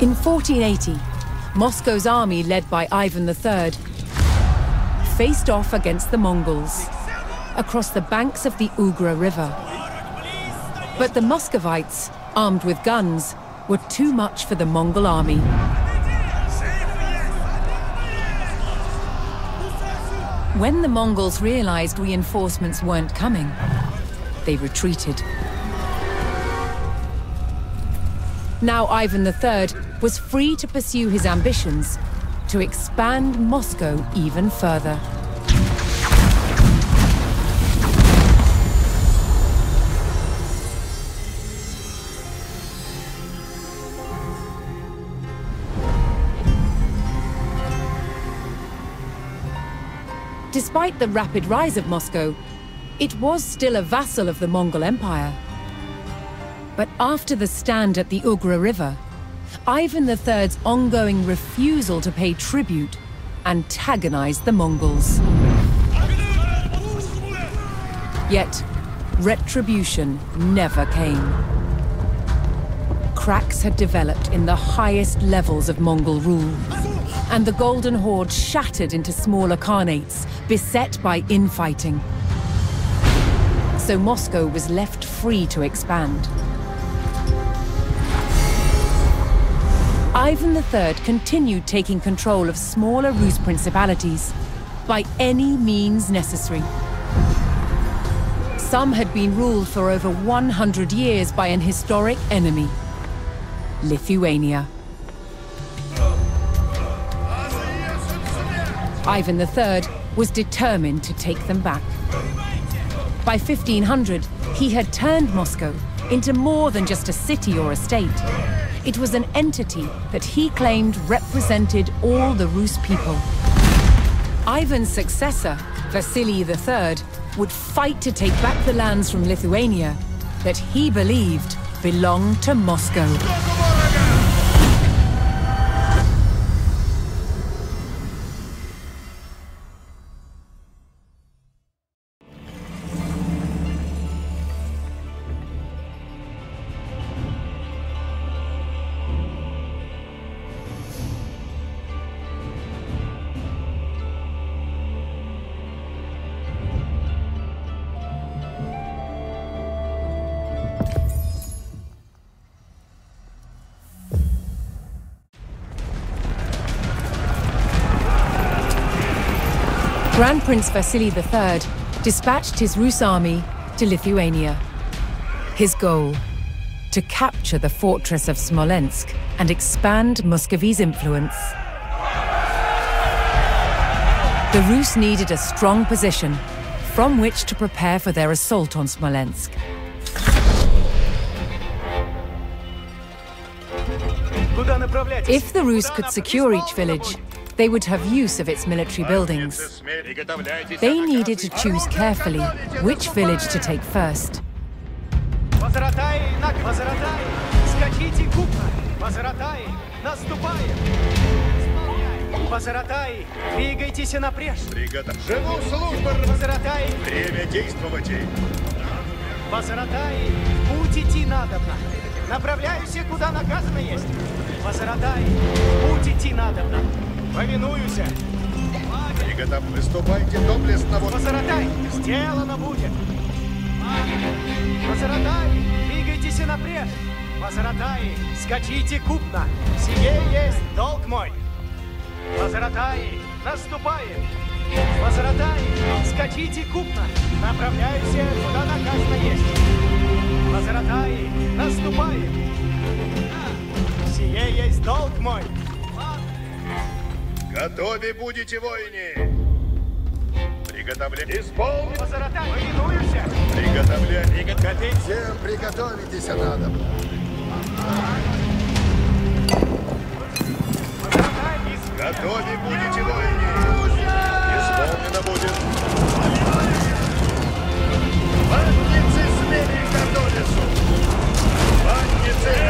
In 1480, Moscow's army, led by Ivan III, faced off against the Mongols across the banks of the Ugra River. But the Muscovites, armed with guns, were too much for the Mongol army. When the Mongols realized reinforcements weren't coming, they retreated. Now Ivan III was free to pursue his ambitions to expand Moscow even further. Despite the rapid rise of Moscow, it was still a vassal of the Mongol Empire. But after the stand at the Ugra River, Ivan III's ongoing refusal to pay tribute antagonized the Mongols. Yet, retribution never came. Cracks had developed in the highest levels of Mongol rule, and the Golden Horde shattered into smaller khanates, beset by infighting. So Moscow was left free to expand. Ivan III continued taking control of smaller Rus principalities by any means necessary. Some had been ruled for over 100 years by an historic enemy, Lithuania. Ivan III was determined to take them back. By 1500, he had turned Moscow into more than just a city or a state. It was an entity that he claimed represented all the Rus people. Ivan's successor, Vasily III, would fight to take back the lands from Lithuania that he believed belonged to Moscow. Prince Vasily III dispatched his Rus army to Lithuania. His goal, to capture the fortress of Smolensk and expand Muscovy's influence. The Rus needed a strong position from which to prepare for their assault on Smolensk. If the Rus could secure each village, they would have use of its military buildings. They needed to choose carefully which village to take first. Возратай, двигайтесь напрежь. Бригада. Живу служба. Возратай. Время действовать. Возратай, путь идти надобно. Направляюсь, куда наказано есть. Возратай, путь идти надобно. Повинуюся. Бригада, выступайте доблестно. Возратай, сделано будет. Возратай, двигайтесь напрежь. Возратай, скачите купно. Сие есть долг мой. Возратай, наступаем. Возратай, скачите купно. Направляюсь, куда наказано есть. Возратай, наступаем. Сие есть долг мой. Готове будете, воине! Приготовление. Исполнить. Возратай, повинуюся. Приготовление. Готовить. Всем приготовитесь, надо. Возратай, Готове будете, воине! Исполнено будет. Банницы смели готовятся! Банницы,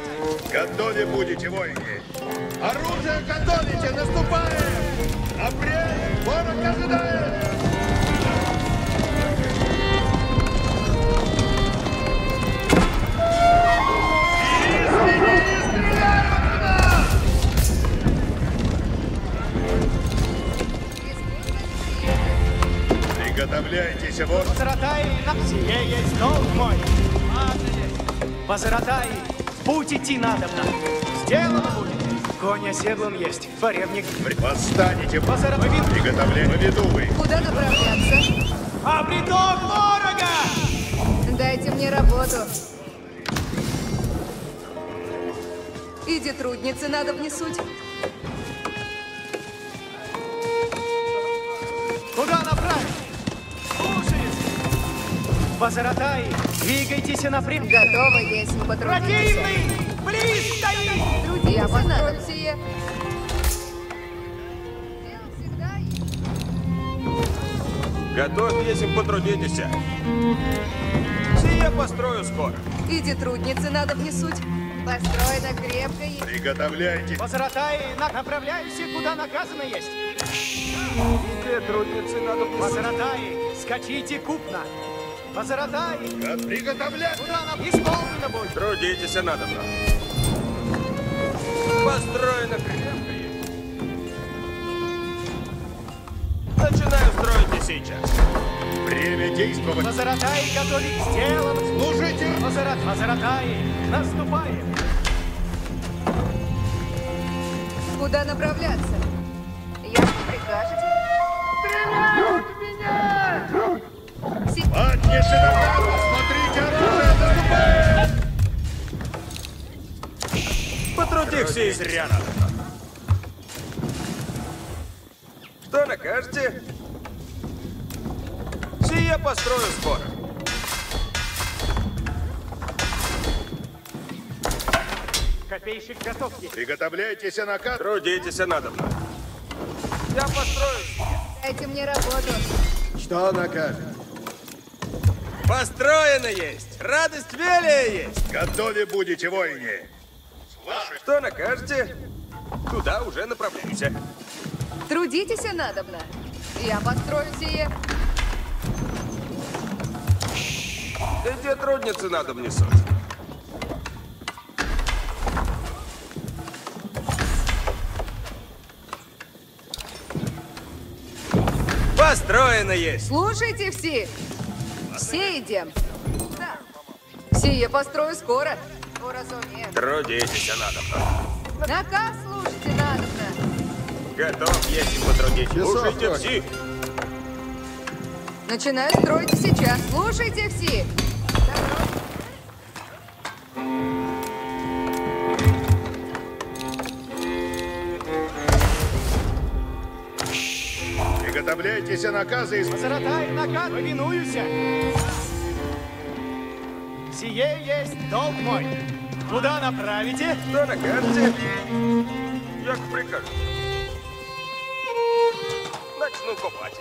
Готове будете, воины! Оружие готовите! Наступаем! Апрель! Ворог ожидает! Приготовляйтесь, вот Возратай, сие есть долг мой. Возратай, путь идти надо Сделано будет. Конь оседлым есть, форевник. восстанете. Возратай, Приготовляйте. Поведу вы. Куда направляться? а приток ворога! Дайте мне работу. Иди, трудницы, надо внесуть. Куда направить? Возратай, двигайтесь напрямик. Готово есть, потрудитесь. Противный! Близ стоит! Трудитесь, Я построю сие. Дело всегда есть. Готовь, если потрудитесь. Сие построю скоро. Иди, трудницы, надо внесуть. Построено крепко есть. Приготовляйте. Возратай, на- направляйся, куда наказано есть. Где трудницы надо Возратай, скачите купно. Возратай, Приготовляйте. куда нам исполнено будет. Трудитесь, надо мной. Построено крепко есть. Начинаю строить и сейчас. Время действовать. Возратай, готовить, сделано. Служите. Возрат, возратай, наступаем. Куда направляться? Я прикажете? Си- Подняться назад. Смотрите, оружие наступает. Потрудихся и зря надо. Что накажете? Сие построю скоро. Копейщик готов. Приготовляйтесь, наказ. Трудитесь, надо мной. Я построю. Дайте мне работу. Что накажет? Построено есть. Радость велия есть. Готове будете, воине. Что накажете? Туда уже направляйся. Трудитесь, надобно. Я построю сие. Где трудницы надо внесут? Построено есть. Слушайте все. Все идем. Да. Сие построю скоро. Уразумею. Трудитесь, надо. Наказ слушайте надобно. Готов, если потрудитесь. Слушайте все. Начинаю строить сейчас. Слушайте все. Приготовляйтесь, наказы. Возратай, наказ, повинуюся. Сие есть долг мой. Куда направите? Что накажете? Як прикажу. Начну копать.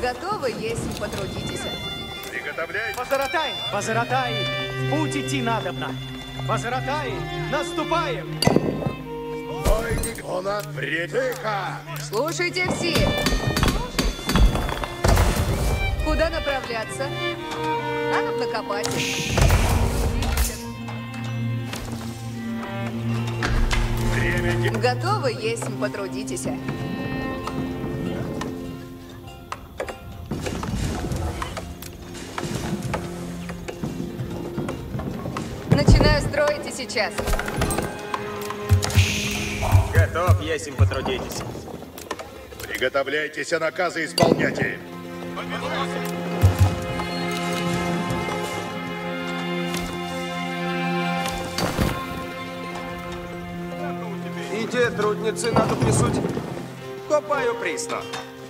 Готовы, если потрудитесь. Приготовляйтесь. Возратай, возратай, в путь идти надобно. Возратай, наступаем. Воине, он Тихо. Слушайте все. Куда направляться? Надо накопать. Время Готовы, если потрудитесь. Начинаю строить и сейчас. Готов, если потрудитесь. Приготовляйтесь, а наказы исполняйте. Иди, трудницы, надо плесуть. Копаю присно.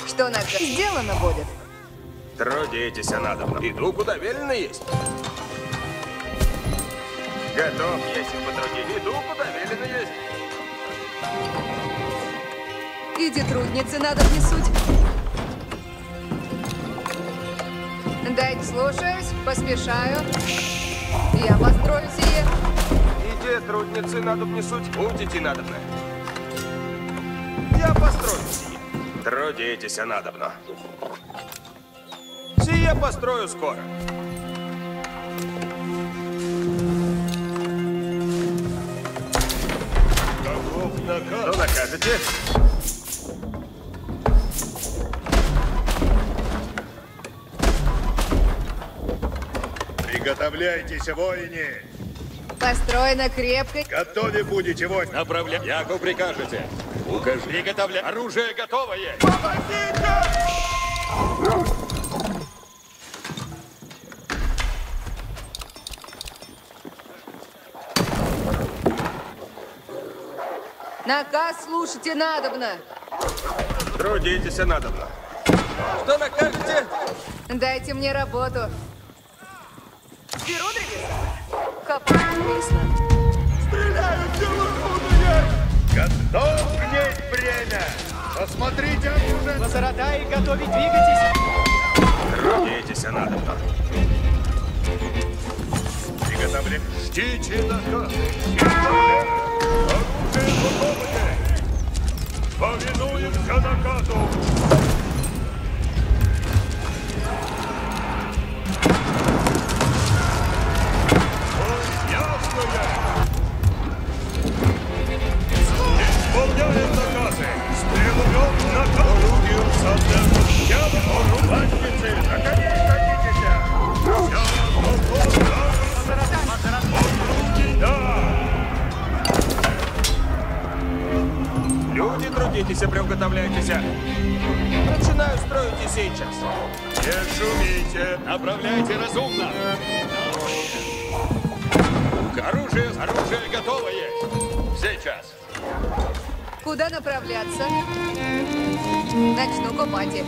Что надо? Сделано будет. Трудитесь, а надо. Иду, куда велено есть. Готов, если потрудитесь. Иду, куда велено есть. Иди трудницы надо внесуть. Дайте слушаюсь, поспешаю. Я построю сие. Иди, трудницы надо внесуть. Будете надобно. Я построю сие. Трудитесь, надобно. Сие построю скоро. Что накажете? Приготовляйтесь, воине! Построена крепко. Готове будете, воин! Направля... Яку прикажете? Укажи. Приготовля... Оружие готово есть. Наказ слушайте надобно. Трудитесь, надобно. Что накажете? Дайте мне работу. Беру древеса. Копаю присно. Готов гнеть время! Посмотрите оружие! Лазаратай, готовить, двигайтесь! Трудитесь, надобно. Приготовление! Ждите наказы. Оружие готовое! Повинуемся наказу. Исполняем наказы. Стрелуем наказ. Орудием соответственно. Я орудачницы. На коней садитесь. Да. Люди, трудитесь, приуготовляйтесь. Начинаю строить и сейчас. Не шумите. Направляйте разумно. Оружие, оружие готово есть. Сейчас. Куда направляться? Начну копать.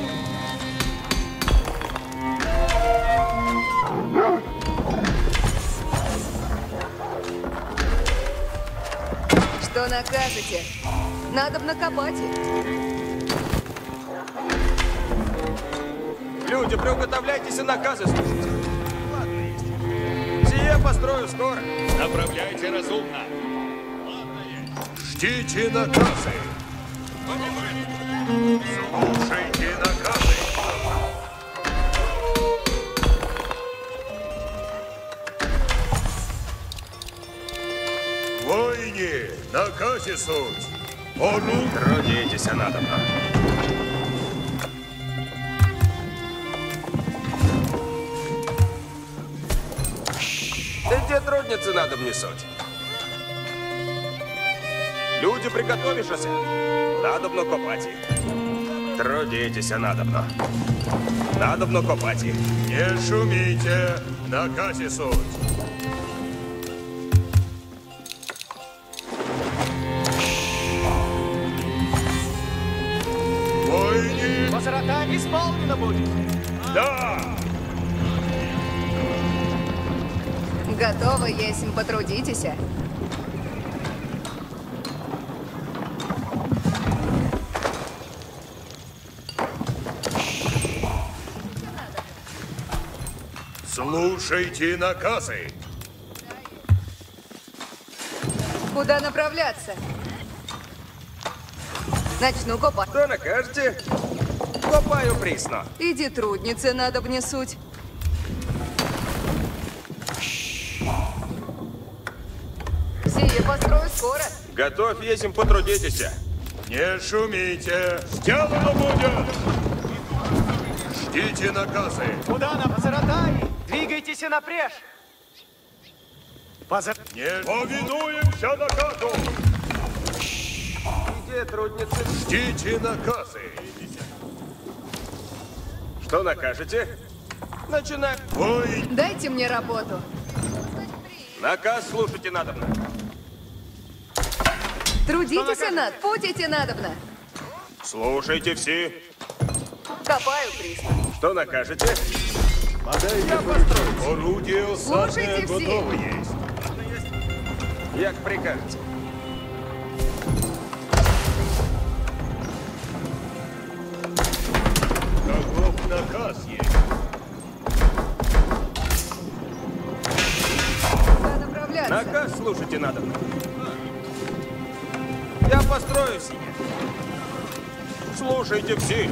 Что накажете? Надо накопать. Люди, приуготовляйтесь и наказы слушайте. Ладно, есть. Сие построю скоро. Направляйте разумно. Ждите наказы. Слушайте наказы. Войне, наказе суть. Ору. Трудитесь, надобно. Да где трудницы надо внесуть? Люди, приготовишься. Надобно копать их. Трудитесь, надобно. Надобно копать их. Не шумите, наказе суть. Войне, Лазаратай, исполнено будет! да! Готово, есть, потрудитесь. Слушайте наказы. Куда направляться? Начну копать. Что накажете? Копаю присно. Иди трудницы надо внесуть. Сие построю скоро. Готовь, есим, потрудитесь. Не шумите. Сделано будет. Ждите наказы. Куда нам, Лазаратай? Двигайтесь и напрежь! Поза... Не повинуемся наказу. Где трудницы? Ждите наказы. Что накажете? Начинай. Войне, Дайте мне работу. Наказ слушайте надобно. Трудитесь над, путите надобно. Слушайте все. Копаю пристав. Что накажете? Орудие Слушайте осадное все. готово есть. Як прикажете. Каков наказ есть? Наказ слушайте надо. Я построю сие. Слушайте все.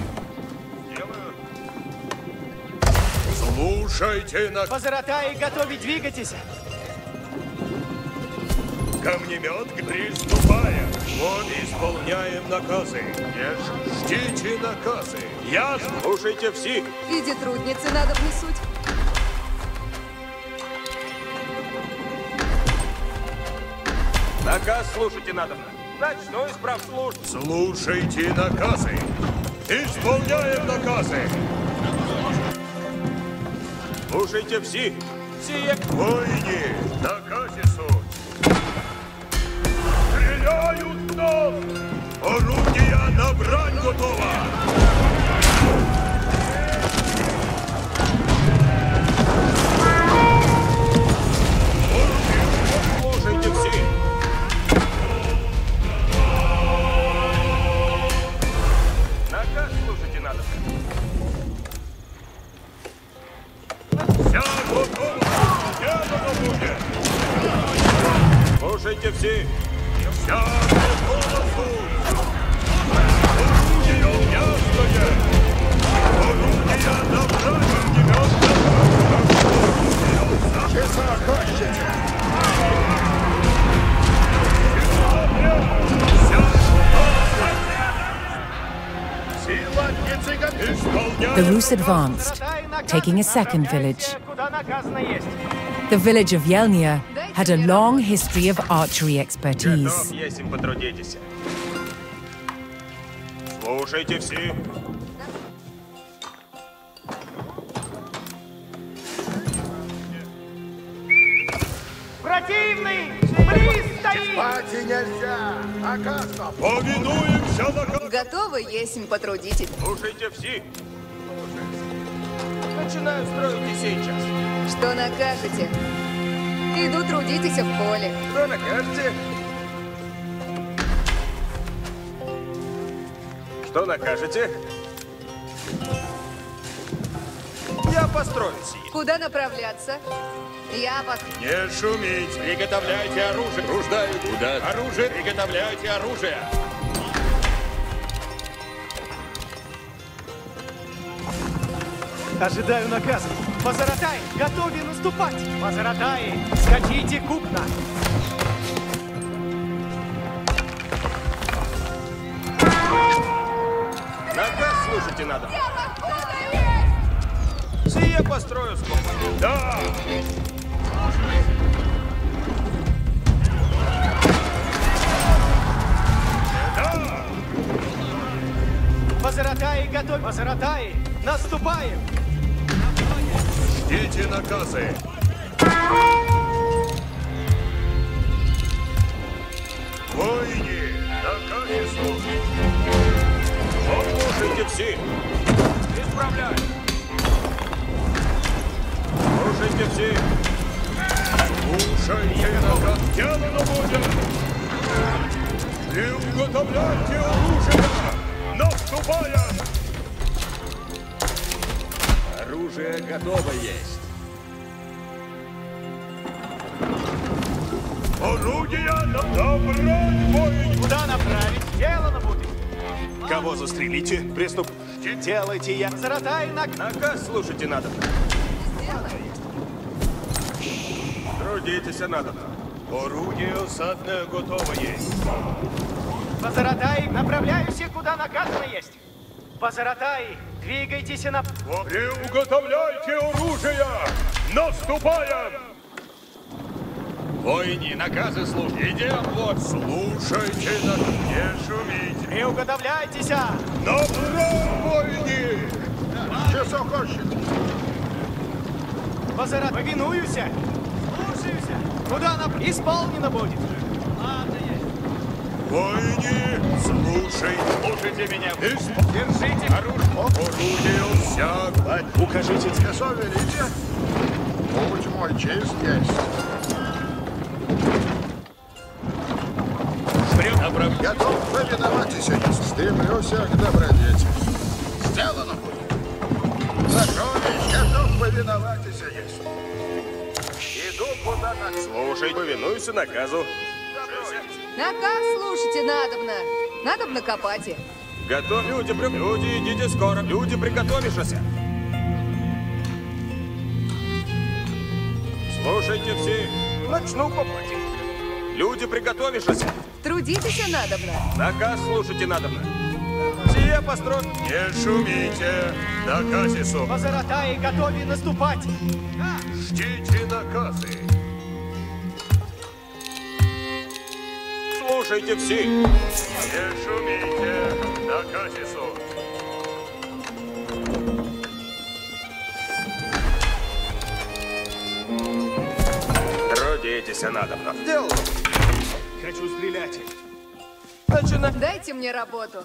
Слушайте на Позаратай, готовить, двигайтесь. камнемет, приступая. Вот исполняем наказы. Не ждите наказы. Ясно? Слушайте все. Иди трудницы надобно суть. Наказ слушайте надо. Ночной справ служб. Слушайте наказы. Исполняем наказы. Слушайте все. Сие Войне, наказе суть. Стреляют в нас! Орудия на брань готова! Слушайте все. Вся готова суть! Орудие ясное! Орудия на брань немедленно! Часа кащите! Сила не цыган! Исполняем The Rus advanced, Позаратай, наказ. taking a second village. Направляйте, Куда наказано есть. The village of Yelnia had a long history of archery expertise. есим потрудитесь. Слушайте все. Противный! Близ стоит! Повинуемся наказу! Готовы, есть потрудитесь. Слушайте все. Начинаю строить и сейчас. Что накажете? Иду трудитесь в поле. Что накажете? Что накажете? Я построю сие. Куда направляться? Я пок... Не шуметь! Приготовляйте оружие. Руждаю. Куда? Оружие. Приготовляйте оружие. Ожидаю наказа. Позаратай, готове наступать. Позаратай, скачите купно. Наказ слушайте надо. Сие построю скоро. Да! Позаратай, готовь. Позаратай, наступаем. Ждите наказы! Войне! Наказе служит! Слушайте все. Исправляю. Слушайте все. Слушайте наказ! Делано будет! И уготовляйте оружие! Наступаем! Оружие готово есть. Орудия на войне! Куда направить? Сделано будет. Кого застрелите? Приступ. Делайте я. Позаратай, на... Наказ слушайте надо. Трудитесь надо. Орудие осадное готово есть! Позаратай, направляюсь, куда наказано есть. Позаратай, двигайтесь на... И уготовляйте оружие! Наступаем! Войне, наказы служб. Идем вот. Слушайте нас, не шумите! И уготовляйтесь, а! На брань войне! Позаратай, повинуюся. Слушаюся. Куда на... Исполнено будет. Воины, слушай. Слушайте меня. Держите оружие. Орудие всяк. Укажите, что велите? Путь мой чист есть. Направ- Готов повиноватись, есть. Стремлюся к добродетели. Сделано будет. Законе готов повиноватись, есть. Иду куда надо. Слушай, повинуйся наказу. Наказ слушайте надобно. Надобно копать. Готов. Люди, при... Люди, идите скоро. Люди, приготовишься. Слушайте все. Начну копать. Люди, приготовишься. Трудитесь надобно. Наказ слушайте надобно. Сие построй. Не шумите. Наказису. Позаратай, готови наступать. Ждите наказы. Слушайте все. Не шумите. Наказису. Трудитесь надобно. Сделал. Хочу стрелять. Начинай. Дайте мне работу.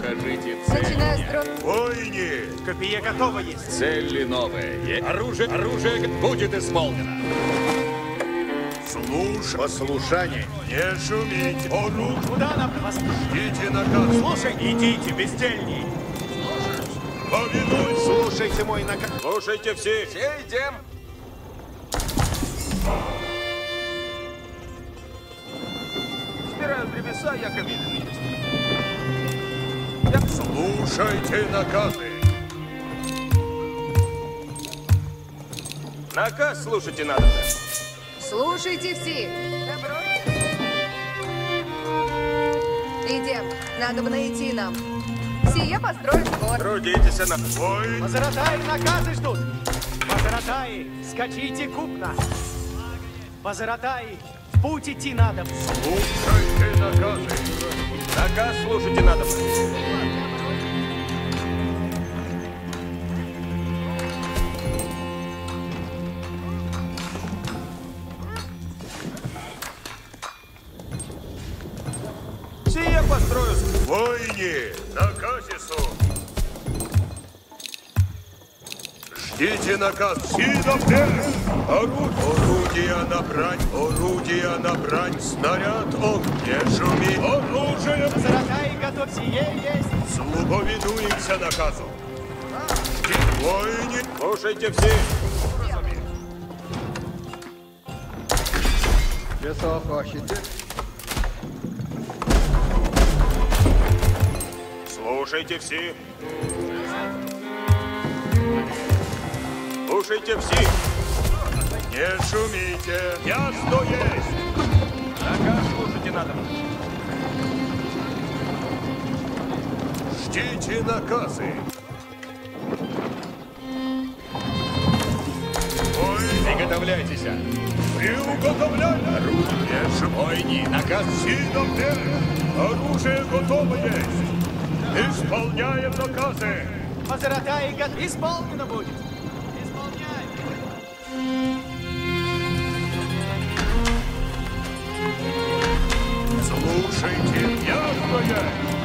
Укажите цель. Начинаю с Копия готова есть. Цели новые. Оружие, оружие будет исполнено. слушай. Послушание. Не шумите. Орудие. Куда нам вас? Ждите наказ. Слушай, идите, бездельней. Повинуйся. Слушайте мой наказ. Слушайте все. Все идем. Собираю древеса, я есть. Слушайте наказы. Наказ слушайте надо. Слушайте все. Добро. Идем. Надобно идти нам. Сие построишь двор. Трудитесь на... Воины, Позаратай, наказы ждут. Позаратай, скачите купно. Позаратай, в путь идти надо. слушайте наказы. Наказ слушайте надо. Ждите наказ. Сидопер. Орудие. Орудия на брань. Орудия на брань. Снаряд он. Не шуми. Оружие. Позаратай, готов, сие есть. Слуговинуемся наказу. Ждите. Воины. Слушайте все. Чего хочете? Слушайте все. Слушайте все. Не шумите. Ясно есть. Наказ слушайте надо. Ждите наказы. Приготовляйтесь. Приуготовляй. Орудие. Войни. Наказ. Сидопер. Оружие готово есть. Исполняем наказы. Готов. Исполнено будет. Слушайте, ясное. Да.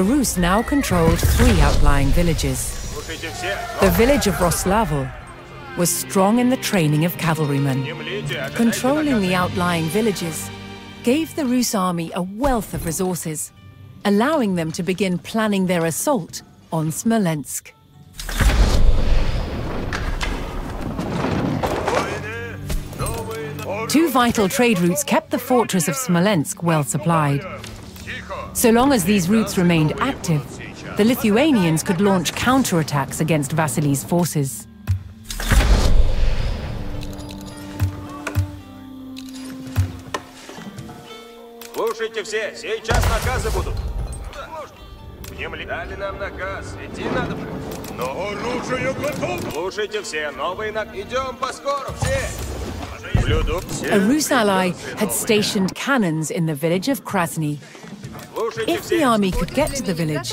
The Rus now controlled three outlying villages. The village of Roslavo was strong in the training of cavalrymen. Controlling the outlying villages gave the Rus army a wealth of resources, allowing them to begin planning their assault on Smolensk. Two vital trade routes kept the fortress of Smolensk well supplied. So long as these routes remained active, the Lithuanians could launch counterattacks against Vasily's forces. Слушайте все, сейчас наказы будут. Внемли. Дали нам наказ, идти надо. Но оружие готово! Слушайте все, новые наказ. Идем поскору, все. Блюду. A Rus ally had stationed cannons in the village of Krasny. If the army could get to the village,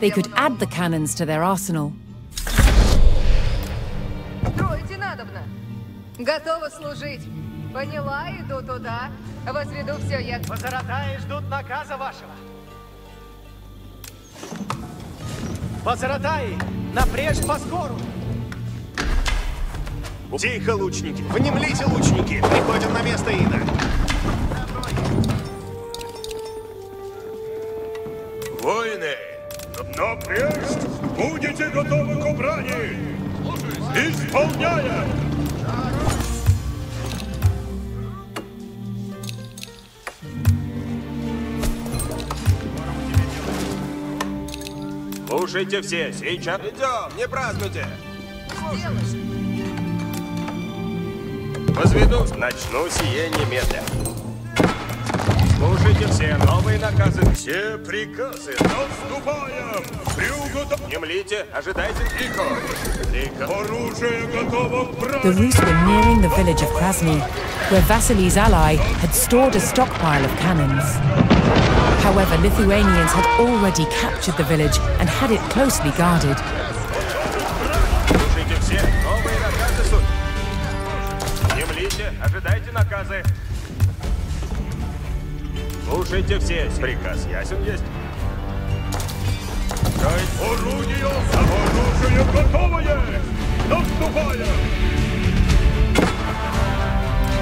they could add the cannons to their arsenal. Тройте надобно. Готова служить. Поняла, иду туда. Возведу все я. Позаратаи ждут наказа вашего. Позаратаи, напрежь поскору. Тихо, лучники! Внемлите, лучники! Приходят на место Ида! Воины, но прежде будете готовы к убране! Исполняем! Слушайте все, сейчас. Идем, не празднуйте. Возведу, начну сие немедля. Слушайте все, новые наказы. Все приказы наступаем! Приуготов... Внемлите, ожидайте. Тихо. Тихо. Оружие готово к The брани! Rus were nearing the village of Krasny, where Vasily's ally had stored a stockpile of cannons. However, Lithuanians had already captured the village and had it closely guarded. Слушайте все, новые наказы суть. Внемлите, ожидайте наказы. Слушайте все, приказ ясен есть. Орудие! Оружие готовое! Наступаем!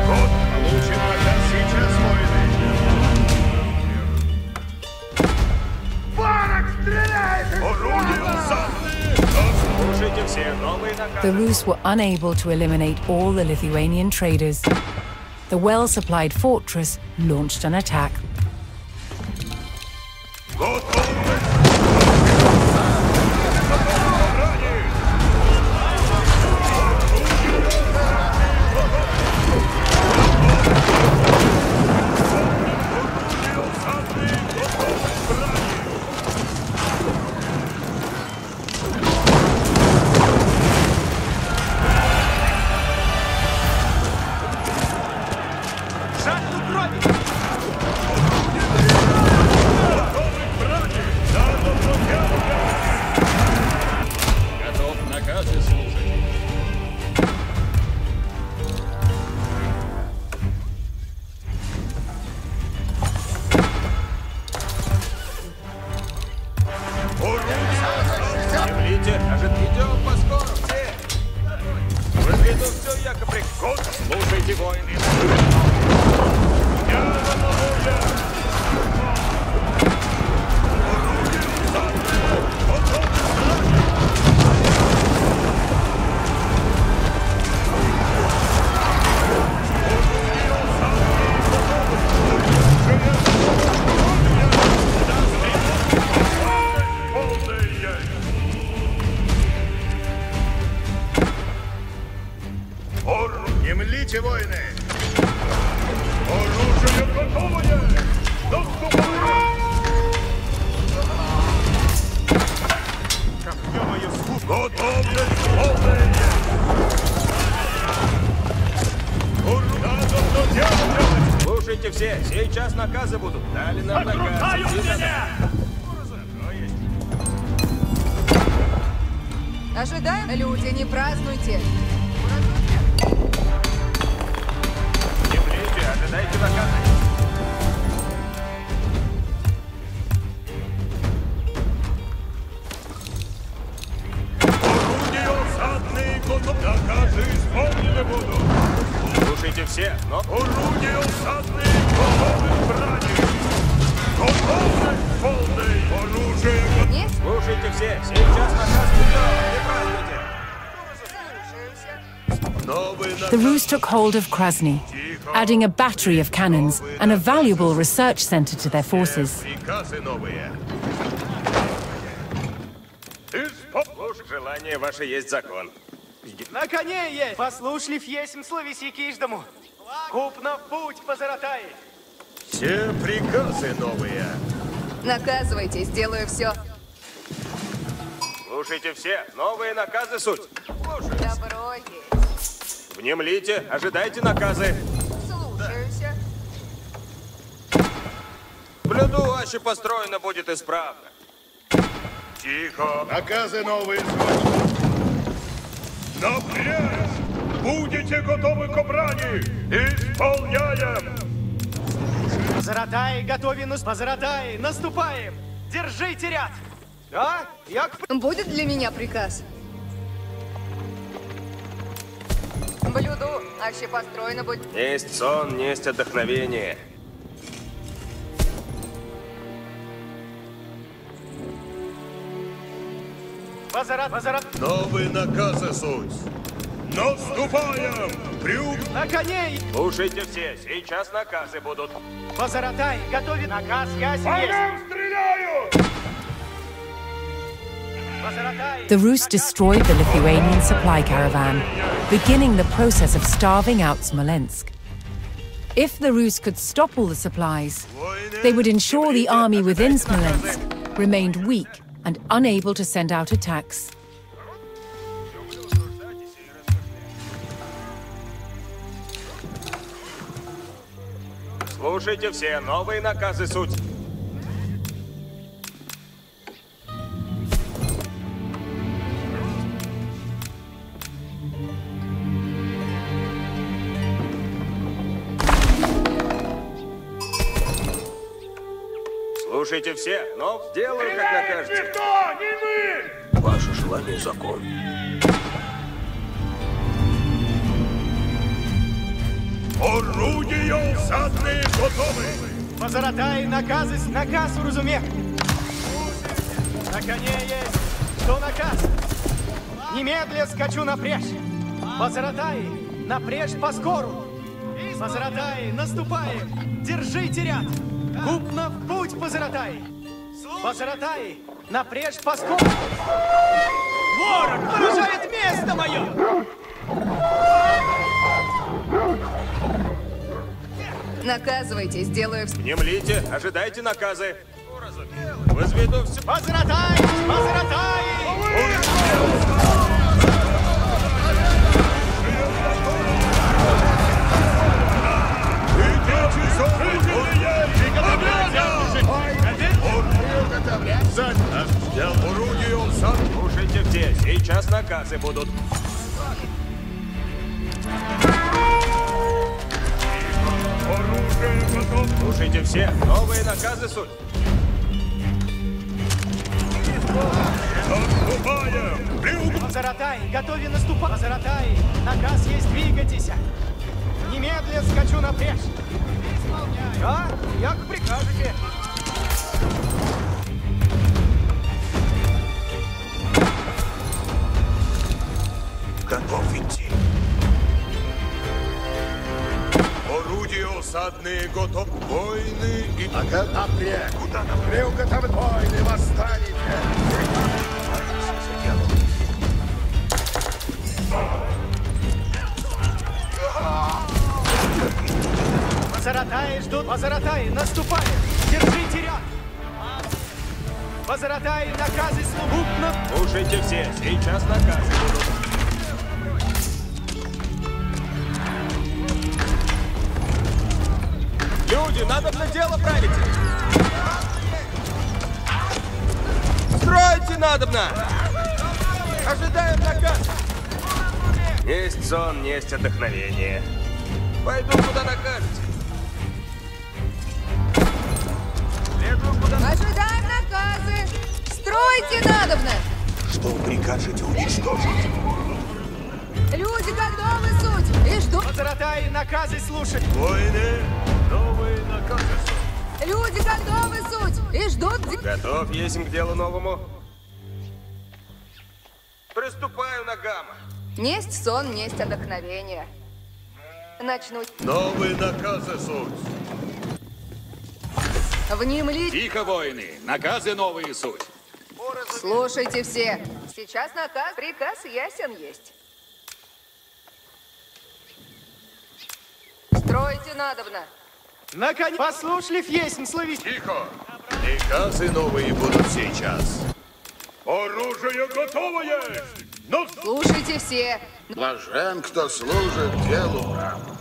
Вот, получен наказ сейчас, воины! Орудие сами! Слушайте все, новые наказы. The Rus were unable to eliminate all the Lithuanian traders. The well-supplied fortress launched an attack. Hold of Krasny. Тихо! adding a battery of cannons and a valuable research center to their forces. Приказы новые. Слушай, желание ваше есть закон. На коне есть! Послушлив есмь словеси киждому. Купно в путь по Заратае. Все приказы новые. Наказывайте, сделаю все. Слушайте все, новые наказы суть. Слушай, Добро есть. Внемлите, ожидайте наказы. Слушаюся. Блюду аще построено будет исправно. Тихо. Наказы новые срочно. Напряг! Будете готовы к обране! Исполняем! Заратай, готови нас... По Заратае, наступаем! Держите ряд! Да? Як... Будет для меня приказ? Блюду, аще построено будет. Несть сон, несть отдохновение. Позарат, позарат... Новые наказы суть. Наступаем! Брюк! На коне! Слушайте все, сейчас наказы будут. По Заратай, готови... Наказ есть! нам стреляют! По Заратай! The Rus destroyed the Lithuanian supply caravan, beginning the process of starving out Smolensk. If the Rus could stop all the supplies, they would ensure the army within Smolensk remained weak and unable to send out attacks. Слушайте все, новые наказы суть. Слушайте все, но сделаю, как накажете. Никто, не вы! Ваше желание закон. Орудия усадные готовы! По Заратай, наказы... с- Наказ уразуме! На коне есть! Что наказ? Немедля скачу напрячь! По Заратай, напрячь поскору! По Заратай, наступаем! Держите ряд! Купно в путь по Заратай! По Заратай, напрячь поскору! Ворог поражает место мое! Наказывайте, сделаю все. Внемлите, ожидайте наказы. Возведу все. По Заратай! По Заратай! Орудия усадные! Слушайте все, сейчас наказы будут. Оружие готово! Слушайте все, новые наказы суть. Наступаем! Брюк! По Заратай, готови наступать! По Заратай, наказ есть двигайтесь! Немедля скачу напрячь! Да, як прикажете! Готов идти. Орудия усадные готов. Войны и... Ага, напряг. Куда напряг? Приготовь войны, восстанете. Заратай, наступаем! Держите ряд! По Заратай, наказы слугутно! Слушайте все, сейчас наказы будут. Люди, надо на дело править. Стройте надобно! Ожидаем наказ! Есть сон, есть отдохновение. Пойду, куда накажете. Стройте надобно. Что прикажете уничтожить? Люди готовы суть и ждут. По Заратай, наказы слушать! Войны, новые наказы. Люди готовы суть и ждут. Готов есть к делу новому? Приступаю на гамма. Несть сон, несть отдохновение. начнуть. Новые наказы суть. Внемлите. Тихо, воины. Наказы новые суть. Слушайте все. Сейчас наказ, приказ ясен есть. Стройте надобно. Наконец, послушали есть словить. Тихо. Приказы новые будут сейчас. Оружие готовое! Ну, Слушайте все. Блажен, кто служит делу. Внемлите.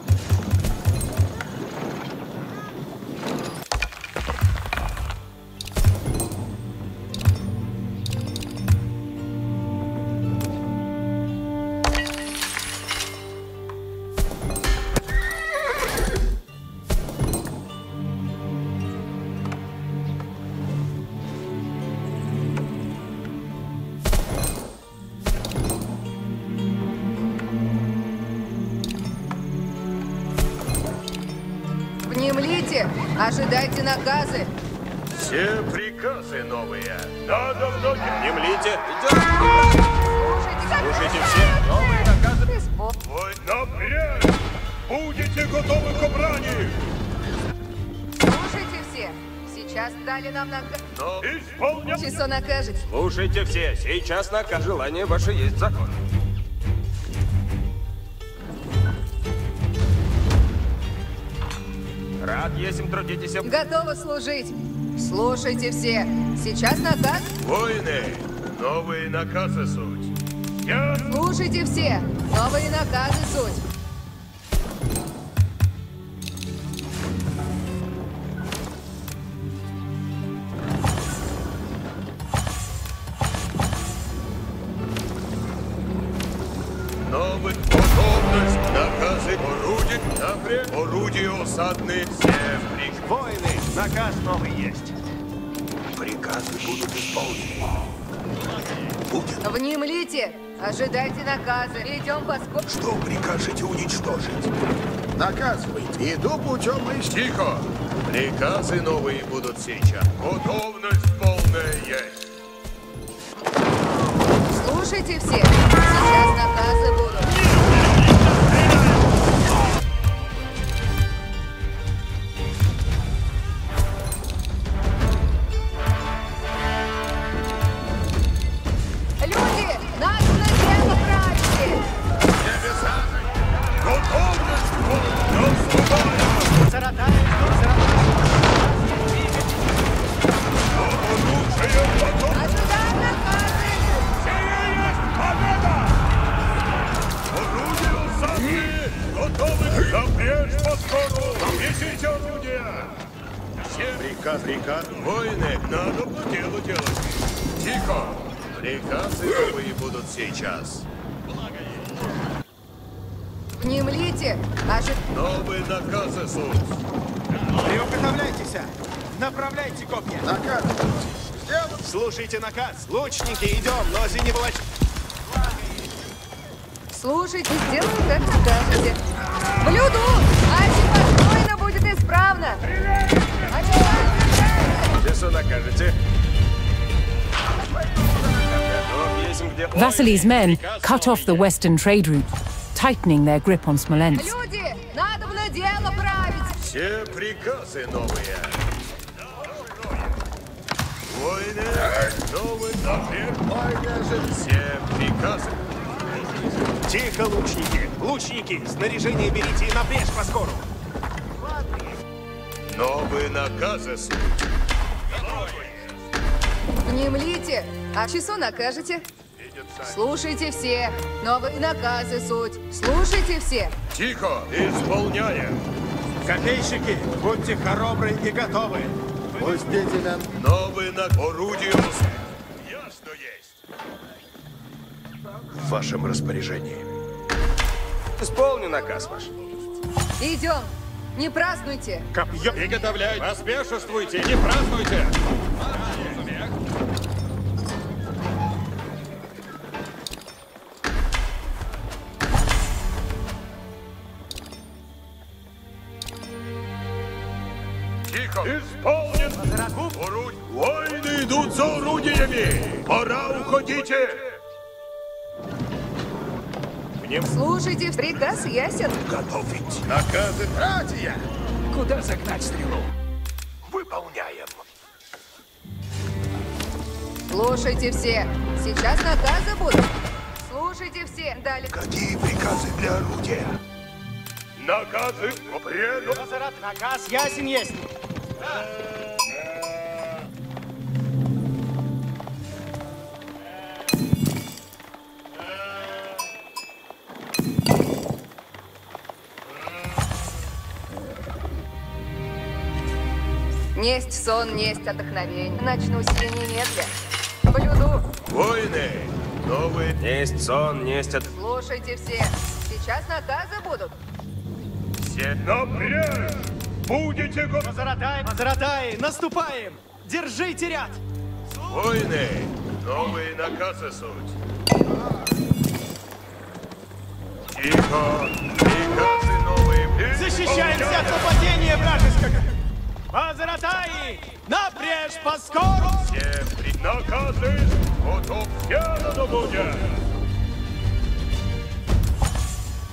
Ожидайте наказы. Все приказы новые. Надо вновь. Внемлите. Слушайте, как Слушайте все. Новые наказы. Испол- Вой напрямик! Будете готовы к обране! Слушайте все. Сейчас дали нам наказ. Но исполнять! Часо накажете. Слушайте все. Сейчас наказ. Желание ваше есть закон. Трудитесь. Готовы служить. Слушайте все. Сейчас наказ. Воины! Новые наказы суть. Я Слушайте все. Новые наказы суть. Что прикажете уничтожить? Наказывайте. Иду путем истины. Тихо! Приказы новые будут сейчас. Готовность полная есть. Слушайте все. Сейчас наказы будут. Слушайте наказ. Лучники, идем, нози не волочь. Слушайте, сделаем, как скажете. Блюду! Альфа спокойно будет исправно! Ожидаем Часу накажете. Готов есим где. Vasily's men cut off the western trade route, tightening their grip on Smolensk. Люди, надо на дело править! Все приказы новые. Воины, новые напрямик. Все приказы. Тихо, лучники. Лучники, снаряжение берите и напрячь по скору. Новые наказы суть. Внемлите, а часу накажете? Слушайте все. Новые наказы суть. Слушайте все. Тихо! Исполняем! Копейщики, будьте хоробры и готовы. Пустите мен. Новые на орудие. Ясно есть. В вашем распоряжении. Исполню наказ ваш. Идем. Не празднуйте. Копье. Приготовляйте. Поспешествуйте, не празднуйте. Тихо! Уходите! Внем... Слушайте, приказ ясен. Готовить. Наказы братья. Куда загнать стрелу? Выполняем. Слушайте все. Сейчас наказы будут. Слушайте все. Далее. Какие приказы для орудия? Наказы преду. Азарат, наказ ясен есть. Несть сон, несть отдохновение. Начну сие немедля. Блюду. Войны! Новые... Несть сон, несть от... Слушайте все. Сейчас наказы будут. Все напрячь! Будете готовы! Азаратай, Азаратай, наступаем! Держите ряд! Войны! Новые наказы суть. Тихо! Приказы новые! Защищаемся от нападения вражеского! Азаратай, напрежь поскору! Все при... наказы! Готов сделано будет!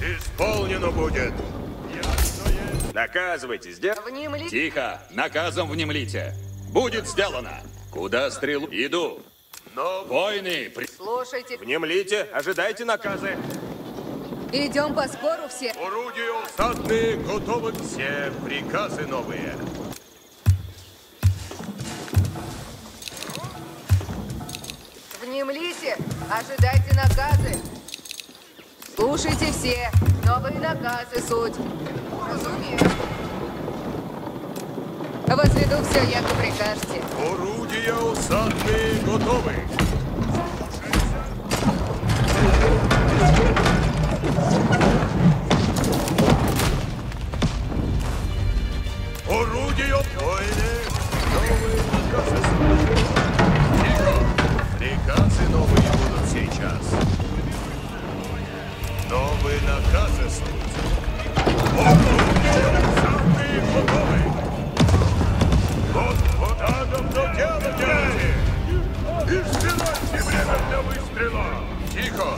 Исполнено будет! Наказывайте, сделайте. Тихо! Наказом внемлите! Будет сделано! Куда стрелу? Иду! Но Войны! При... Слушайте. Внемлите, ожидайте наказы. Идем по скору все. орудия осадные готовы! Все приказы новые! Внемлите. Ожидайте наказы. Слушайте все. Новые наказы суть. Разумею. Возведу все, яко прикажете. Орудия осадные готовы! Орудия войны! Новые наказы сейчас. Новые наказы суть. Осадные готовы! Вот, вот давно дело делайте! Избирайте время для выстрела! Тихо!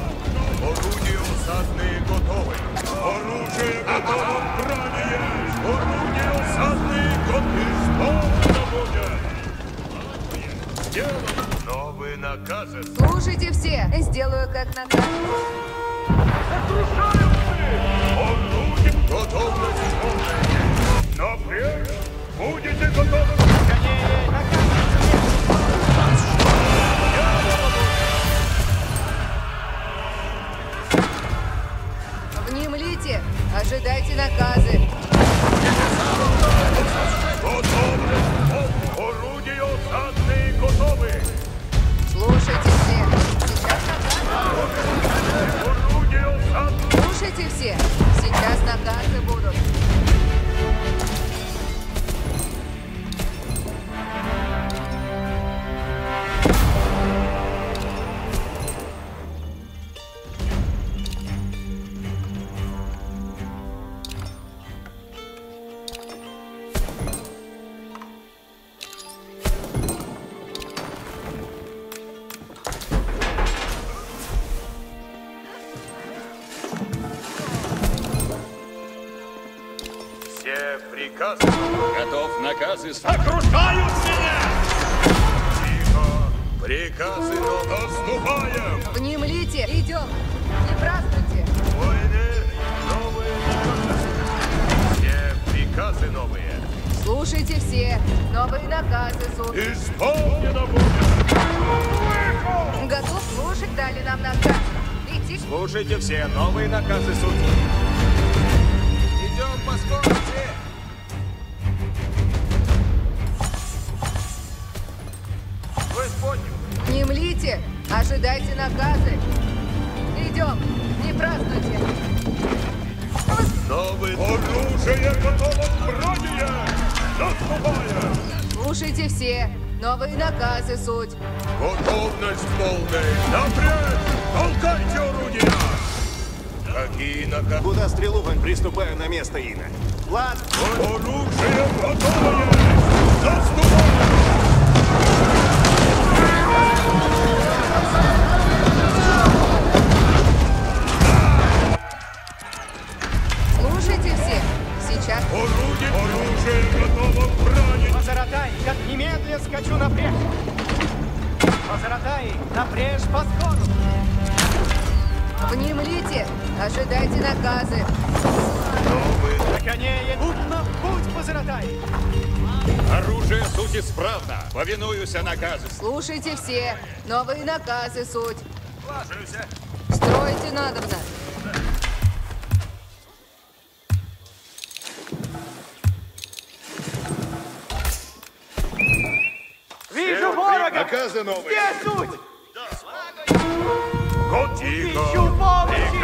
Орудия усадные готовы! Оружие готово к брани есть! Орудия усадные готовы! Исполнено будет! Сделано! Наказы! Слушайте все. Сделаю как! Готовность полная! Напрямик! Будете готовы! Внемлите. Ожидайте наказы. Готовность! Слушайте все. Сейчас наказы будут. Слушайте все, новые наказы суд. Идем по скорости. Вы поднял. Внемлите. Ожидайте наказы. Идем. Не празднуйте. Новые оружие готово к брани! Наступаем! Слушайте все. Новые наказы суть. Готовность полная! Напрячь! Толкайте орудия! Какие наказы? Куда стрелу вон приступаю на место Ина? Влад, Оружие готовое! Вперед скачу напряг. на напряжь по скору. Внемлите, ожидайте наказы. Новые. На коне едутно путь позратай. Оружие суть исправно. Повинуюсь наказу. Слушайте все. Новые наказы суть. Ложусь. Стройте надобно. На. Наказы новые. Где суть? Год Ищу тихо. помощи!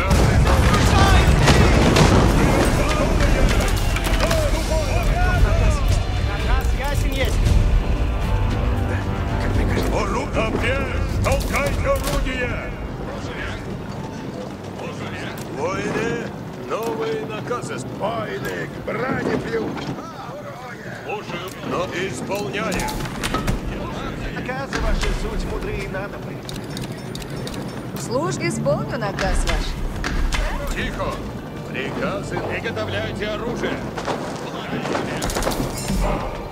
Ясен есть. Ору напрячь! Толкайте орудие! Воины, новые наказы. Войны к брани пьют. Слушаю, но исполняем. Наказы ваши суть мудрые и надобны. Служ исполню наказ ваш. Тихо. Приказы. Приготовляйте оружие. Противные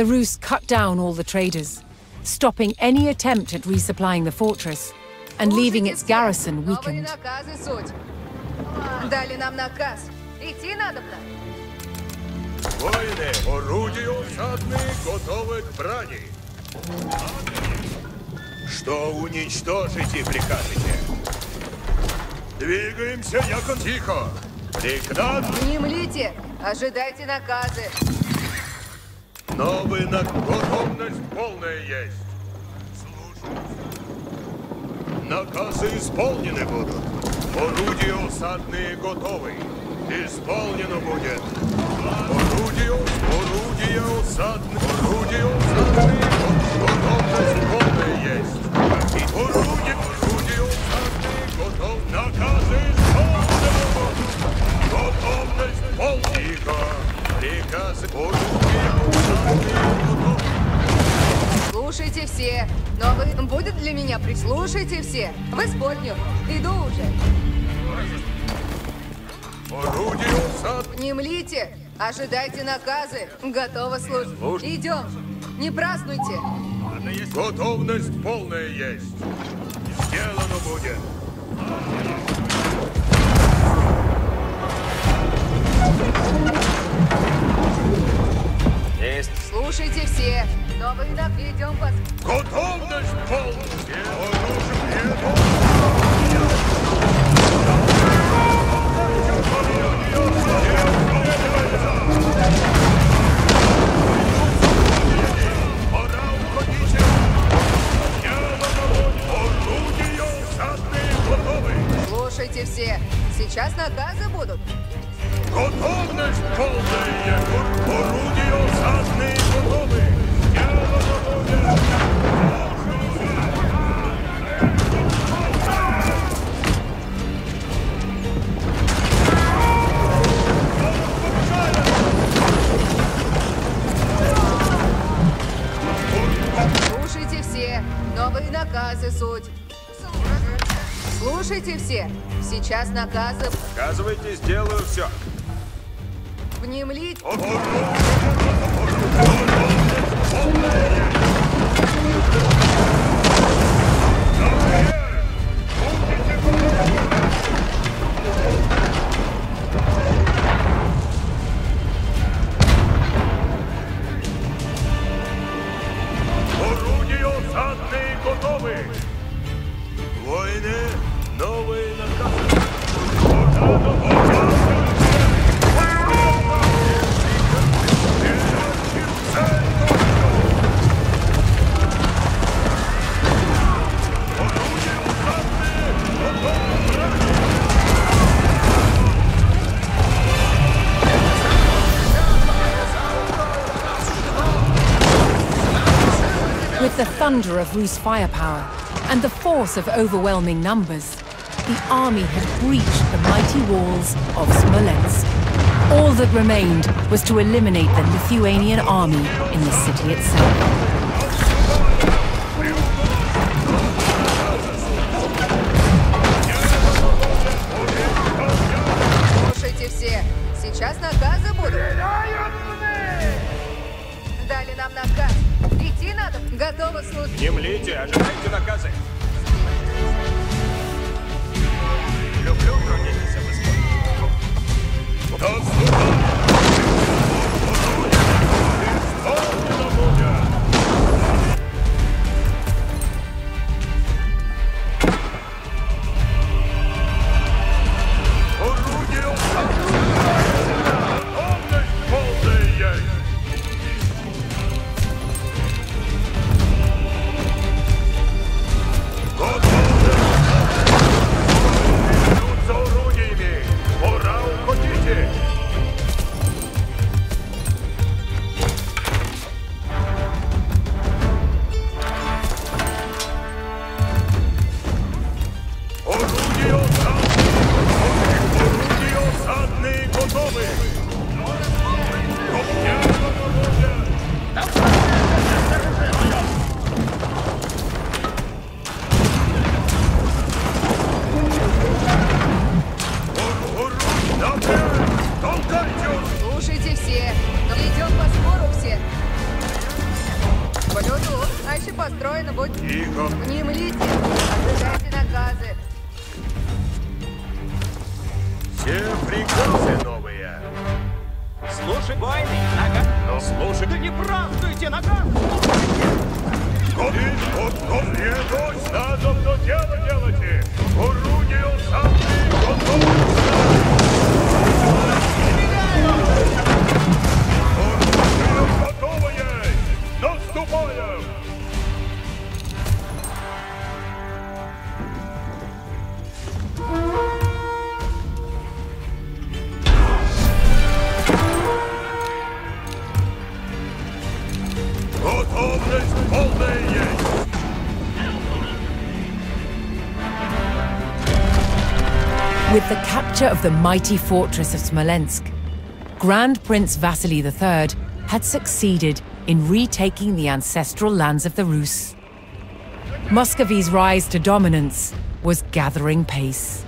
The Rus cut down all the traders, stopping any attempt at resupplying the fortress and leaving its garrison Новые weakened. наказы суть. Дали нам наказ. Идти надобно. Воины, орудия усадные готовы к брани. Что уничтожите прикажете? Двигаемся, яко тихо. Приказ Внемлите! Ожидайте наказы! Новый на Готовность полная есть! наказы исполнены будут. Орудия усадные готовы. Исполнено будет. Орудия, орудия усадные, орудия усадные, готовность полная есть. И орудия, орудия усадные, готов. Наказы исполнены будут. Готовность полная. Приказы. Слушайте все! Новый будет для меня прислушайте все! В исполню! Иду уже! Усадные. Внемлите! Ожидайте наказы! Готово служить! Идем! Не празднуйте! Готовность полная есть. Сделано будет. Есть. Слушайте все! Новый нап идем по... Готовность полная! Оружие! Слушайте все! Сейчас наказы будут! Сейчас наказы... Сказывайте, сделаю все. thunder of Rus' firepower and the force of overwhelming numbers, the army had breached the mighty walls of Smolensk. All that remained was to eliminate the Lithuanian army in the city itself. Слушайте все, сейчас наказы будут. Готово служить. Не млите, ожидайте наказы. Люблю трудитесь об исходе. Доступай! Войны, нога. Но слушай! Да не празднуйте, нога. Готовить! Готовить! Надо то дело делайте! Орудие осадные готовы! Орудие! Наступаем! With the capture of the mighty fortress of Smolensk, Grand Prince Vasily III had succeeded in retaking the ancestral lands of the Rus. Muscovy's rise to dominance was gathering pace.